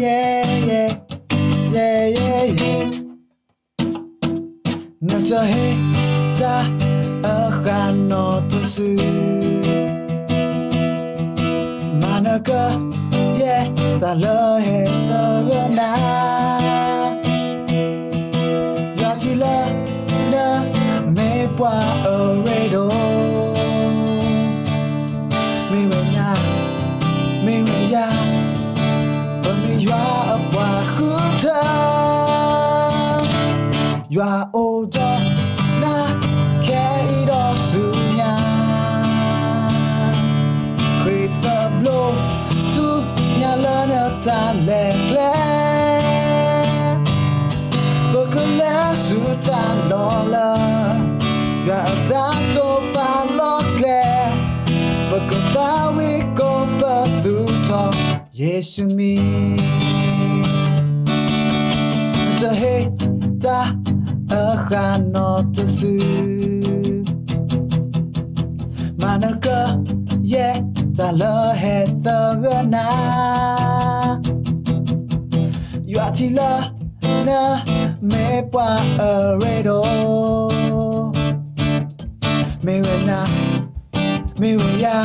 Yeah, yeah, yeah. Yeah, yeah, nó tu sư Mà nó cơ, yeah, lỡ hết tờ gỡ na Yo chỉ lỡ nơ mê qua ở rê đô Mi về nhà, mi về nhà Và mi yoa Giờ hê ta ở khả nó tự sự mà nó cơ yeah lỡ hết tờ gỡ na. Yua chỉ lỡ nơ mê qua ở rê đô mê về na. Mê về ya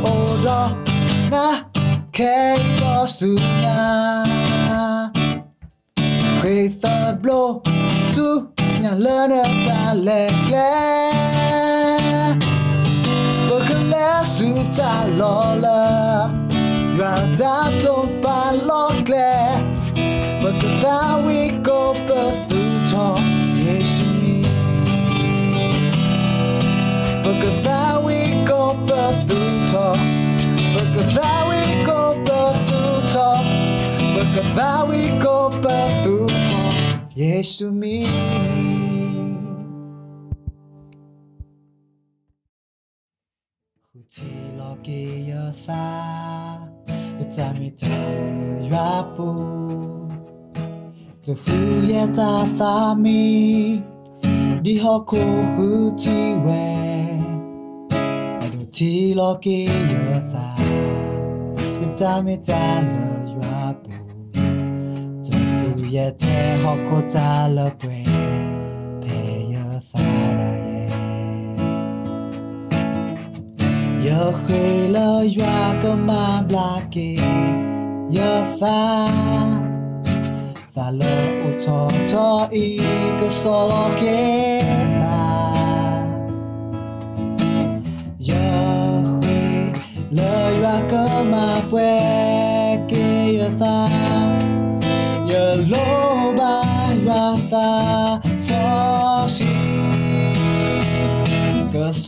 踊なけどすなクリスタブローツならぬたれれ僕らすたろら Rather don't bad luck, but without we nice to meet 후티러기여사 웃잠이 타무야부 그 후에 다사미 니허코 후티웨 후티러기여사 웃잠이 타무 yatse hoko tala pwe pe ya thara ye ya khela ywa ka ma blake ya tha tha lo utoto i ka solo ke tha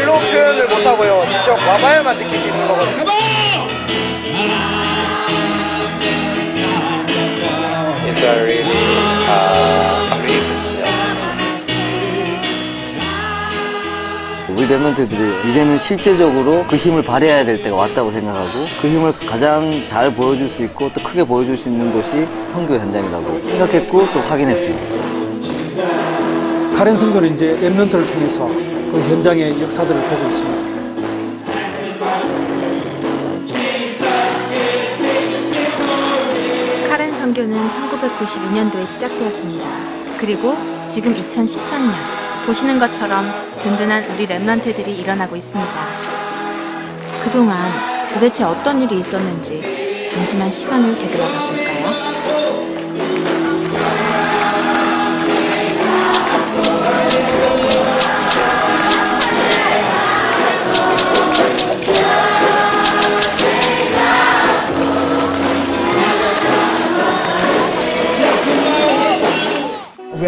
말로 표현을 못 하고요. 직접 와봐야만 느낄 수 있는 거거든요. It's a really uh, amazing. 우리 랩런트들이 이제는 실제적으로 그 힘을 발휘해야 될 때가 왔다고 생각하고 그 힘을 가장 잘 보여줄 수 있고 또 크게 보여줄 수 있는 곳이 선교 현장이라고 생각했고 또 확인했습니다. 카렌 선교는 이제 랩런트를 통해서 그 현장의 역사들을 보고 있습니다. 선교는 1992년도에 시작되었습니다. 그리고 지금 2013년 보시는 것처럼 든든한 우리 랩런트들이 일어나고 있습니다. 그동안 도대체 어떤 일이 있었는지 잠시만 시간을 되돌아가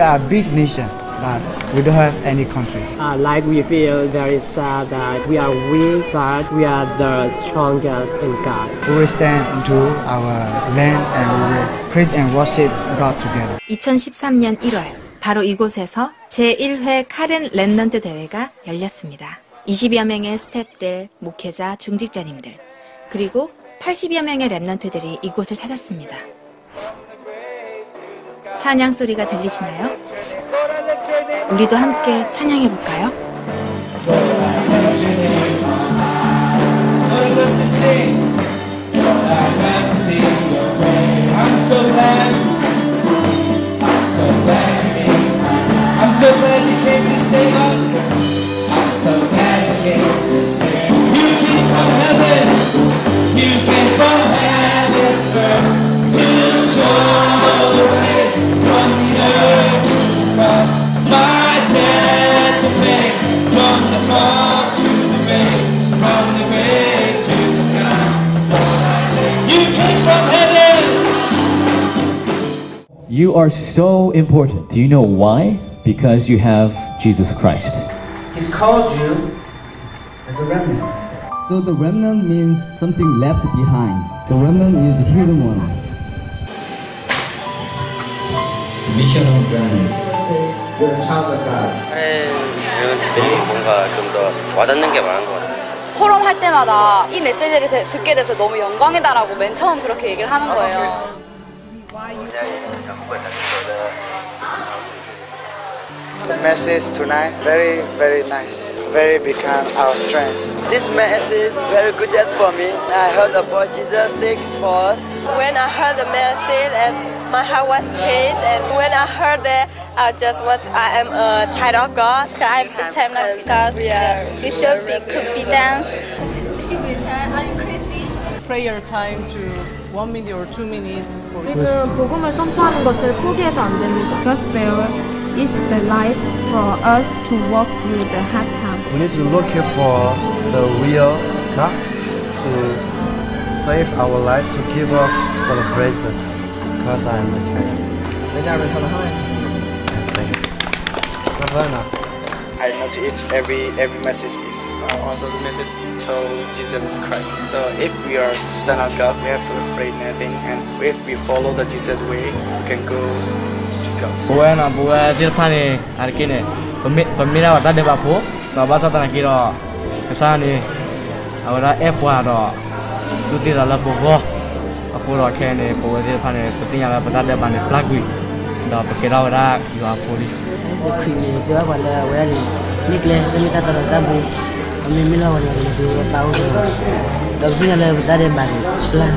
are a big nation, but we don't have any country. Uh, like we feel very sad that we are weak, but we are the strongest in God. We will stand into our land and we will praise and worship God together. 2013년 1월 바로 이곳에서 제1회 카렌 랩넌트 대회가 열렸습니다. 20여 명의 스탭들, 목회자, 중직자님들 그리고 80여 명의 랩넌트들이 이곳을 찾았습니다. 찬양 소리가 들리시나요? 우리도 함께 찬양해 볼까요? Are so important. Do you know why? Because you have Jesus Christ. He's called you as a remnant. So the remnant means something left behind. The remnant is the hidden one. Mission of remnant. You're a child of God. 랩런트들이 뭔가 좀 더 와닿는 게 많은 것 같았어요. 포럼 할 때마다 이 메시지를 대- 듣게 돼서 너무 영광이다라고 맨 처음 그렇게 얘기를 하는 거예요. The message tonight very very nice, very become our strength. This message is very good yet for me. I heard about Jesus sick for us. When I heard the message and my heart was changed and when I heard that I just want I am a child of God. I pretend because we should be confident. prayer time to one minute or two minutes. For 우리는 복음을 선포하는 것을 포기해서 안 됩니다. Gospel it's the life for us to walk through the hard time. We need to look for the real God to save our life, to give up celebration. Because I am a child. 人家人唱的很好。Thank you. I notice every every message is uh, also the message to Jesus Christ. So if we are son of God, we have to afraid nothing, and if we follow the Jesus way, we can go Bueno, pues yo pane arkine. Pemira wata de bapo, baba sa tan kiro. Kesani. Ahora F ကတော့သူတည်လာလပေါ့ကောအခုတော့ခဲနေပေါ်သေးဖာနေပတင်ရပတ်တက်ပါနေ flag ကြီးတော့ပကေတော့ရာယူအပိုလီဆိုင်စခရီးနေကြပါလေဝဲနေနိကလေသမီးတတော်တဘူအမေမီလာဝင်နေဒီတော့တော့တော့ပြင်ရလဲပတ်တက်ပါနေ flag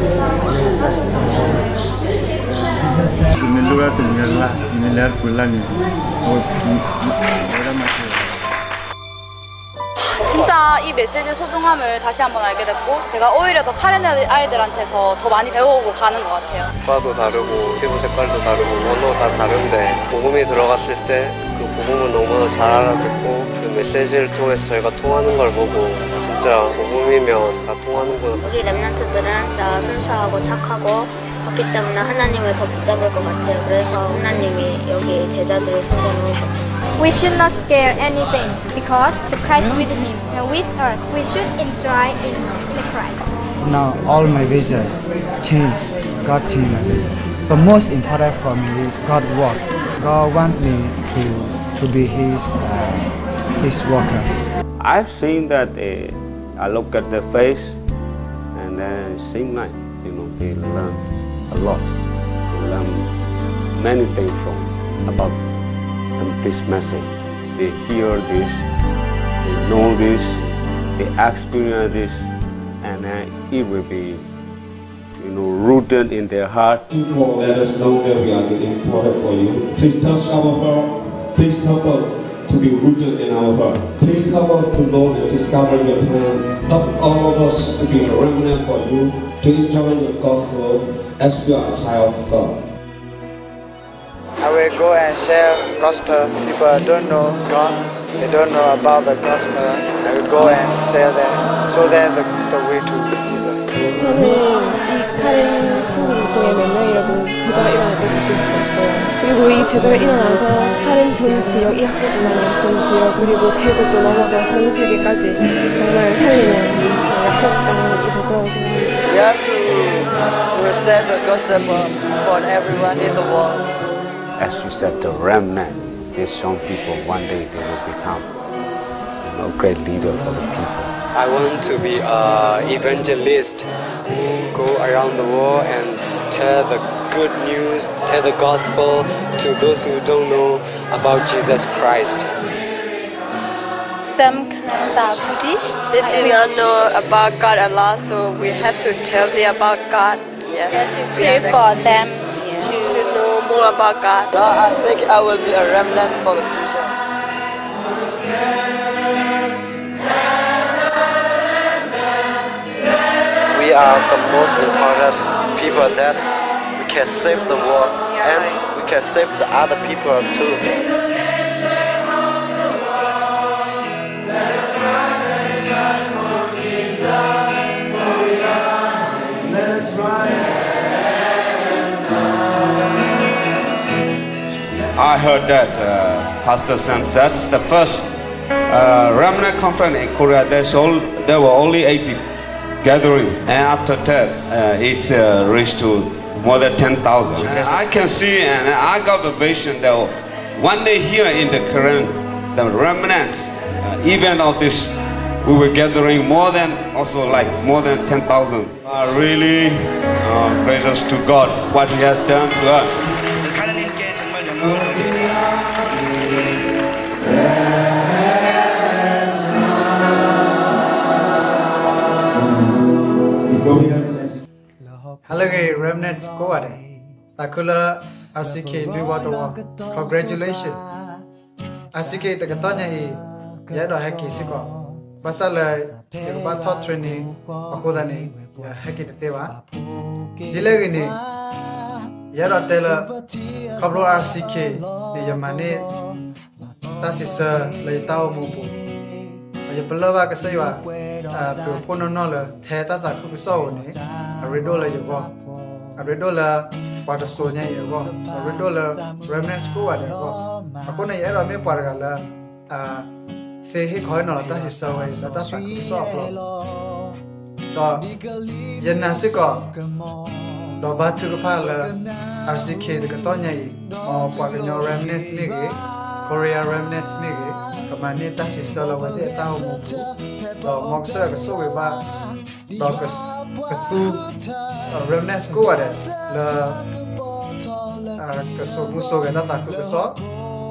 진짜 이 메시지의 소중함을 다시 한번 알게 됐고 제가 오히려 더 카렌 아이들한테서 더 많이 배워오고 가는 것 같아요. 과도 다르고 피부 색깔도 다르고 언어 다 다른데 복음이 들어갔을 때 그 복음을 너무나 잘 알아듣고 그 메시지를 통해서 저희가 통하는 걸 보고 진짜 복음이면 다 통하는구나 여기 랩런트들은 진짜 순수하고 착하고 그렇기 때문에 하나님을 더 붙잡을 것 같아요. 그래서 하나님이 여기 제자들을 숨겨놓으셨고 We should not scare anything because the Christ with him and with us. We should enjoy in the Christ. Now all my vision changed. God changed my vision. The most important for me is God work. God want me to to be His uh, His worker. I've seen that uh, I look at their face and then it seems like you know they learn a lot. They learn many things from about from this message. They hear this, they know this, they experience this, and uh, it will be you know, rooted in their heart. People let us know that we are really important for you. Please touch our heart. Please help us to be rooted in our heart. Please help us to know and discover your plan. Help all of us to be a remnant for you, to enjoy your gospel as we are a child of God. I will go and share gospel. People don't know God, they don't know about the gospel. I will go and share them, show them the, the way to Jesus. 저는 이 카렌 친구들 중에 몇 명이라도 제자가 일어날 것 같고 그리고 이 제자가 일어나서 카렌 전 지역, 이 학교뿐 아니라 전 지역 그리고 태국도 넘어서 전 세계까지 정말 살리는 약속 땅이 될 거라고 생각합니다. We have to send the gospel uh, for everyone in the world. As you said, the remnant, these young people, one day they will become you know, great leader for the people. I want to be an evangelist who go around the world and tell the good news, tell the gospel to those who don't know about Jesus Christ. Some Karens are Buddhist. They do not know about God a lot, so we have to tell them about God. Yeah. We have to pray for them to, to know more about God. No, I think I will be a remnant for the future. We are the most important people that we can save the world and we can save the other people too. I heard that uh, Pastor Sam said the first uh, remnant conference in Korea, there's all, there were only 80 gathering, and after that, uh, it's uh, reached to more than 10,000. I can see, and I got the vision that one day here in the current, the remnants, uh, event of this, we were gathering more than, also like more than 10,000. Uh, really uh, praises to God, what He has done to us. Kau ada, Sakula RCK Biwato Congratulations. RCK tegatonya i ya do sih kok. Pasal yang ba thought training pakoda ni ya haki Di Dilagi ni ya do tela kablo RCK ni yamane se lai tau mupu. Ya pelawa kesaywa. Uh, เปียวพูนนอเลยแท้ตาตาคุกโซ่เนี่ยรีโดเลยอยู่บ่ 100ဒေါ်လာပါတဆိုညရေကော100ဒေါ်လာ remnants ကိုရတယ်ကောအခုနေအဲ့တော့မြေပါကလာအာသေဟိခေါ်နော်တာစစ်ဆောင်းဝင်တာဖတ်ဆော့ပလောတော့ယန္နာစစ်ကောတော့ဘာသူကဖာလာ RCK တကတော့ညရေအော်ပါကညော remnants မြေကြီး Korea remnants မြေကြီးကမနေတာစစ်ဆောင်းလာဝတဲ့တောင်းတော့မောက်ဆာကဆိုဝေပါတော့ကတူ wa de la ka so mu so ga na ta ku so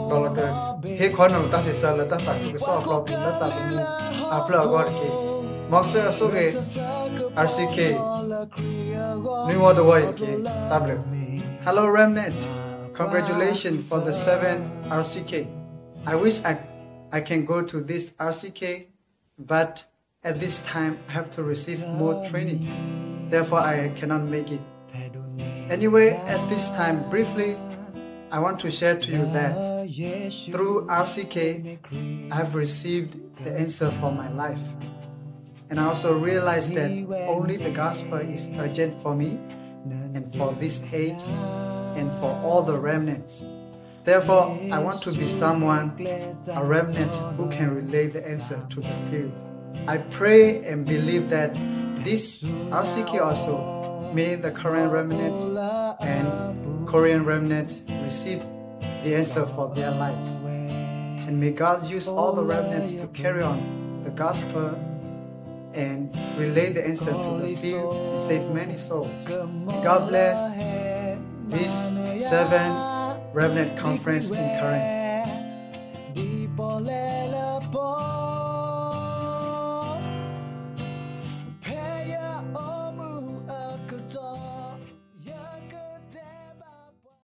lo la ka he khon no ta si sa la ta ta ku so bi la ta mu a pla gor ke mok sa so ge RCK New World Way ke table Hello remnant Congratulations for the seven RCK. I wish I, I can go to this RCK, but at this time I have to receive more training. Therefore, I cannot make it. Anyway, at this time, briefly, I want to share to you that through RCK, I have received the answer for my life. And I also realized that only the gospel is urgent for me and for this age and for all the remnants. Therefore, I want to be someone, a remnant who can relay the answer to the field. I pray and believe that this RCK also may the Korean remnant and Korean remnant receive the answer for their lives. And may God use all the remnants to carry on the gospel and relay the answer to the field and save many souls. God bless this seven remnant conference in Karen.